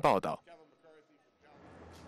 报道。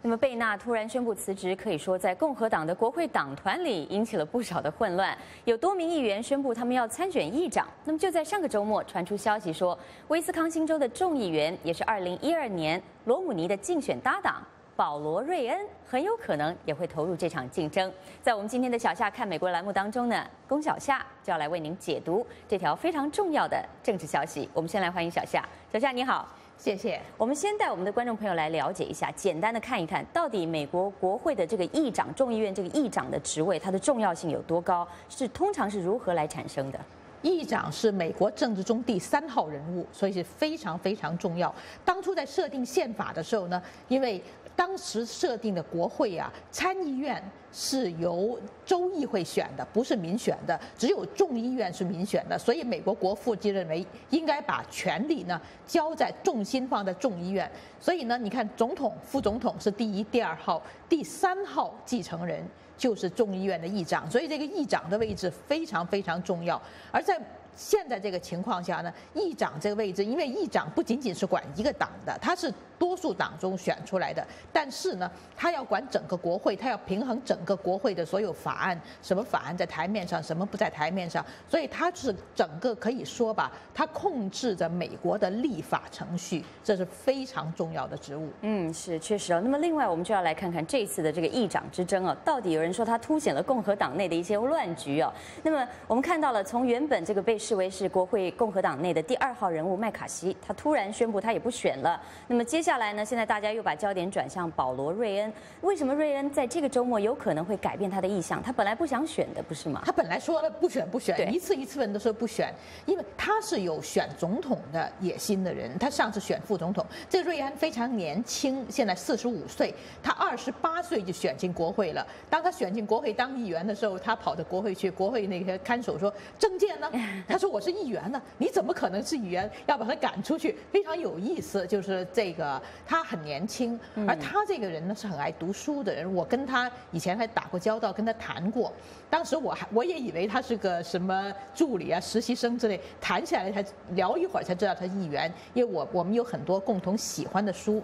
那么贝纳突然宣布辞职，可以说在共和党的国会党团里引起了不少的混乱。有多名议员宣布他们要参选议长。那么就在上个周末，传出消息说，威斯康星州的众议员，也是2012年罗姆尼的竞选搭档保罗·瑞恩，很有可能也会投入这场竞争。在我们今天的小夏看美国栏目当中呢，龚小夏就要来为您解读这条非常重要的政治消息。我们先来欢迎小夏，小夏你好。谢谢。我们先带我们的观众朋友来了解一下，简单的看一看到底美国国会的这个议长、众议院这个议长的职位，它的重要性有多高？是通常是如何来产生的？议长是美国政治中第三号人物，所以是非常非常重要。当初在设定宪法的时候呢，因为当时设定的国会啊，参议院是由州议会选的，不是民选的，只有众议院是民选的，所以美国国父就认为应该把权力呢交在重心放在众议院。所以呢，你看总统、副总统是第一、第二号，第三号继承人。就是众议院的议长，所以这个议长的位置非常非常重要。而在现在这个情况下呢，议长这个位置，因为议长不仅仅是管一个党的，他是。多数党中选出来的，但是呢，他要管整个国会，他要平衡整个国会的所有法案，什么法案在台面上，什么不在台面上，所以他是整个可以说吧，他控制着美国的立法程序，这是非常重要的职务。嗯，是确实哦。那么另外，我们就要来看看这次的这个议长之争哦，到底有人说他凸显了共和党内的一些乱局哦。那么我们看到了，从原本这个被视为是国会共和党内的第二号人物麦卡锡，他突然宣布他也不选了。那么接下来呢？现在大家又把焦点转向保罗·瑞恩。为什么瑞恩在这个周末有可能会改变他的意向？他本来不想选的，不是吗？他本来说了不选不选，一次一次问都说不选，因为他是有选总统的野心的人。他上次选副总统，这瑞恩非常年轻，现在四十五岁，他二十八岁就选进国会了。当他选进国会当议员的时候，他跑到国会去，国会那些看守说证件呢？他说我是议员呢，你怎么可能是议员？要把他赶出去，非常有意思。就是这个他。他很年轻，而他这个人呢是很爱读书的人。我跟他以前还打过交道，跟他谈过。当时我还我也以为他是个什么助理啊、实习生之类。谈起来才聊一会儿才知道他是议员，因为我我们有很多共同喜欢的书。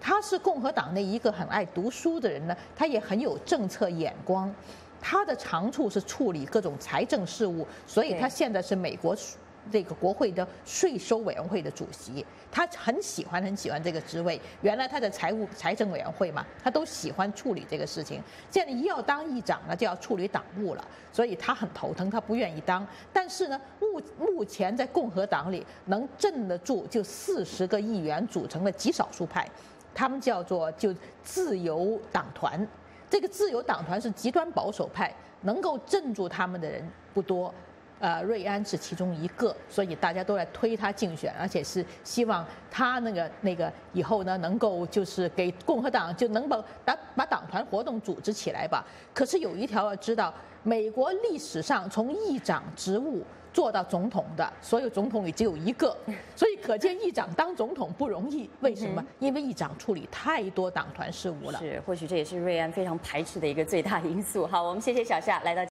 他是共和党内一个很爱读书的人呢，他也很有政策眼光。他的长处是处理各种财政事务，所以他现在是美国。这个国会的税收委员会的主席，他很喜欢很喜欢这个职位。原来他在财务财政委员会嘛，他都喜欢处理这个事情。现在一要当议长呢，就要处理党务了，所以他很头疼，他不愿意当。但是呢，目目前在共和党里能镇得住就四十个议员组成的极少数派，他们叫做就自由党团。这个自由党团是极端保守派，能够镇住他们的人不多。呃，瑞安是其中一个，所以大家都在推他竞选，而且是希望他那个那个以后呢，能够就是给共和党就能把把把党团活动组织起来吧。可是有一条要知道，美国历史上从议长职务做到总统的所有总统里只有一个，所以可见议长当总统不容易。为什么？因为议长处理太多党团事务了。是，或许这也是瑞安非常排斥的一个最大因素。好，我们谢谢小夏来到。